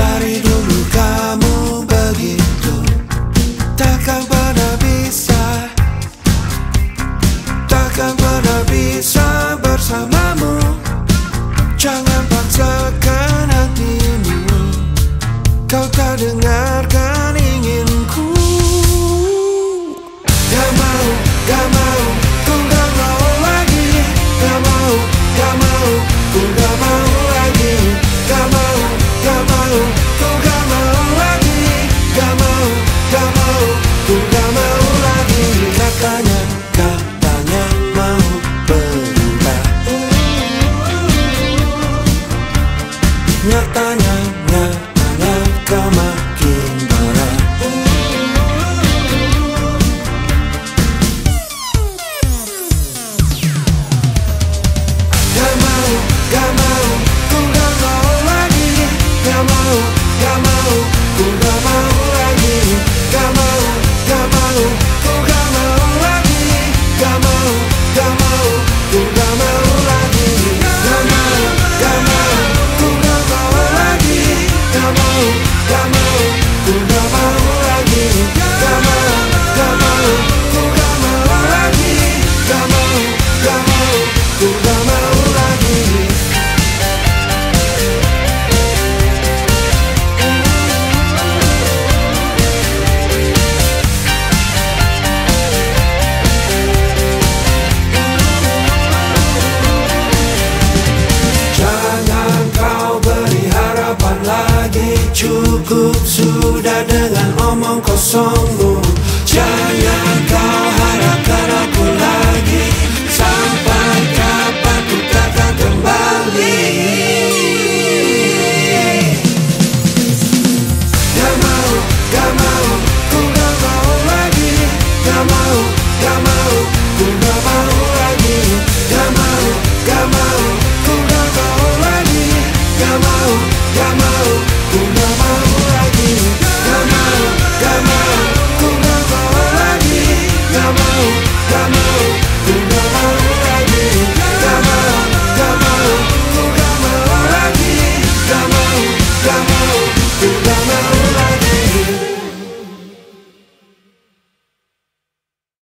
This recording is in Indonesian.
dari dulu kau Cukup sudah dengan